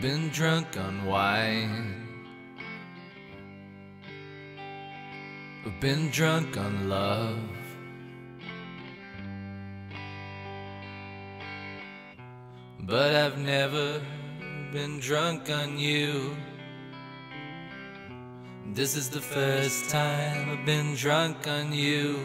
been drunk on wine. I've been drunk on love. But I've never been drunk on you. This is the first time I've been drunk on you.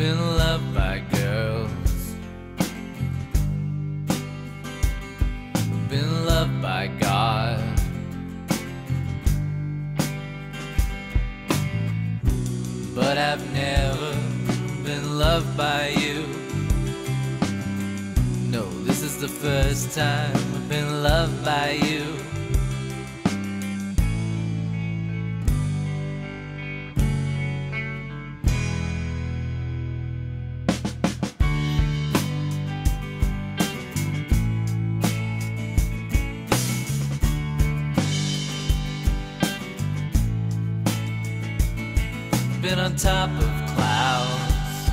Been loved by girls. Been loved by God. But I've never been loved by you. No, this is the first time I've been loved by you. Been on top of clouds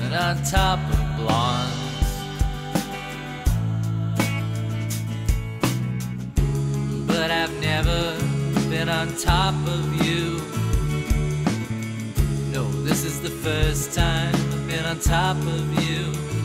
and on top of blondes. But I've never been on top of you. No, this is the first time I've been on top of you.